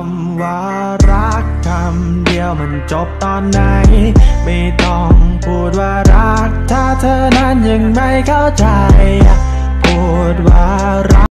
คำว่ารักคำเดียวมันจบตอนไหน ไม่ต้องพูดว่ารัก ถ้าเธอนั้นยังไม่เข้าใจ